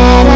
that